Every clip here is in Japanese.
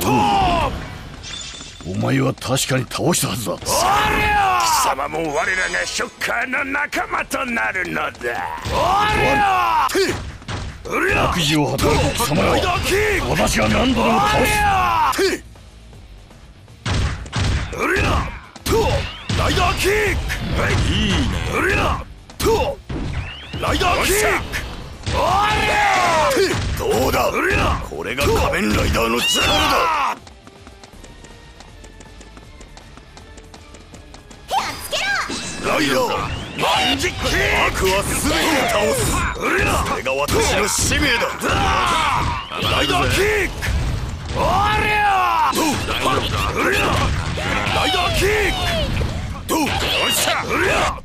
そうお前は確かに倒したはずだ。貴様も我らがショッカーの仲間となるのだ。悪事を働く貴様らは私が何度でも倒す。ライダーキックいいねうりゃとライダーキックおりゃどうだうりゃれが仮面ライダーの力だ。ライダーマンジック。悪は全て倒す。それが私の使命だ。ライダーキック。おりゃうりゃライダーキック。よっしゃ。うりゃ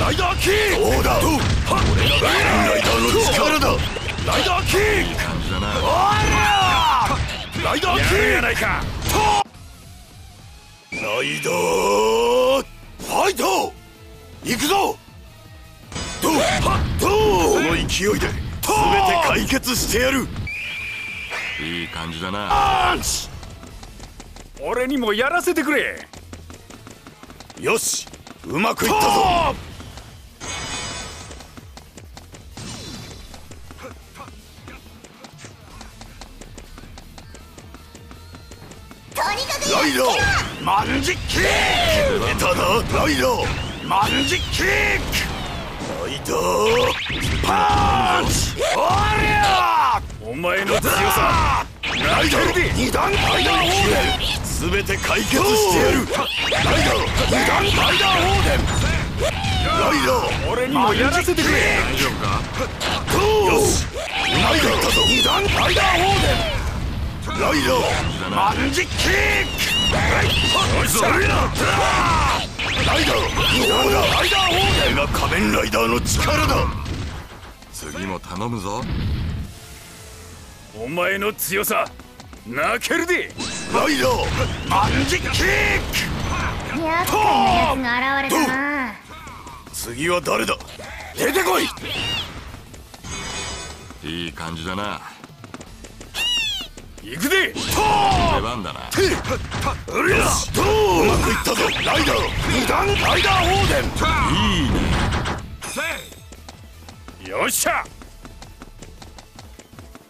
ライダーキック。どうだ？ライダーキックライダーキックやないかライダーファイト！行くぞ！どうどうこの勢いで全て解決してやる！いい感じだな。パンチ！俺にもやらせてくれ！よしうまくいったぞライダーマンジキック。出たなライダーマンジキック。ライダーパンチおりゃお前の強さ。ライダー二段ライダーオーデン全て解決してやる。ライダー二段ライダーオーデンライダー俺にもやらせてくれ大丈夫かよし。ライダー二段ライダーオーデンライダーマンジキック。ライダーライダーライダーオーデンが仮面ライダーの力だ次も頼むぞお前の強さ泣けるでライダーマンジッキック厄介なやつが現れたな次は誰だ出てこいいい感じだな行くで出番だな。うりゃどううまくいったぞライダー二段ライダーオーデンいいねよっしゃ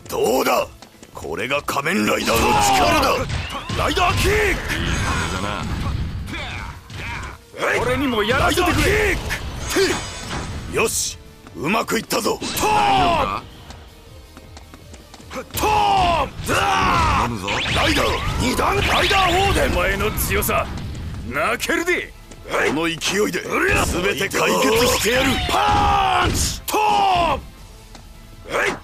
どうだこれが仮面ライダーの力だライダーキッだなク俺にもやらせてくれよしうまくいったぞトーかトー頼むぞライダー二段ライダーオーデン。お前の強さ泣けるで。この勢いで全て解決してやる。パンチトーえ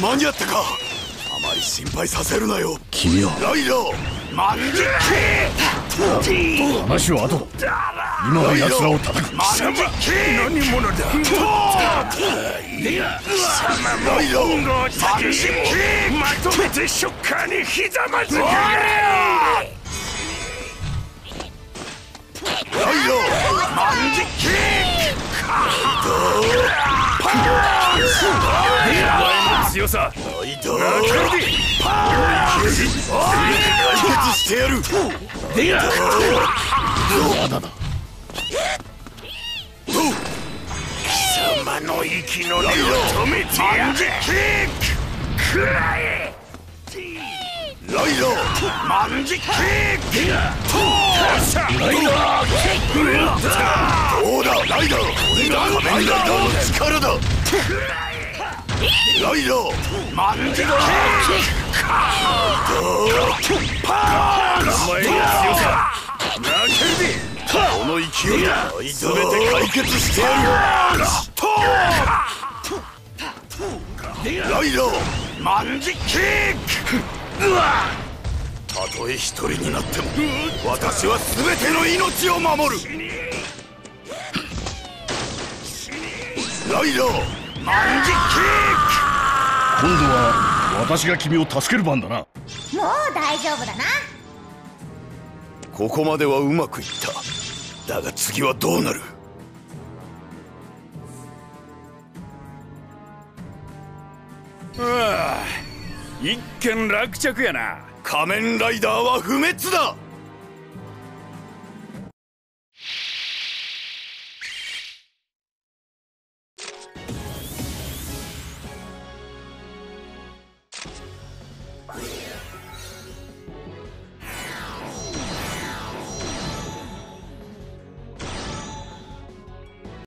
間に合ったか。あまり心配させるなよ。君は。ライダー。マンジッキ話は後だ。今は奴らを叩く。マンジッキ何者だ。ライダー。マンジッキまとめてショッカーにひざまずけライダー。マンジッキパンチお前の強さ。パンチ解決してやる。まだ？だ貴様の息の根を止めてやる。キックくらえライダーマンジキック。トーライダーキックどうだ？ライダー俺が仮面ライダーの力だライダーマンジックキッ。クパーンお前の強さ泣けるでこの勢いで全て解決してやるトーライダーマンジッキッ。クうわたとえ一人になっても私は全ての命を守るライダー万事キ今度は私が君を助ける番だな。もう大丈夫だな。ここまではうまくいった。だが次はどうなる？ああ一件落着やな。仮面ライダーは不滅だ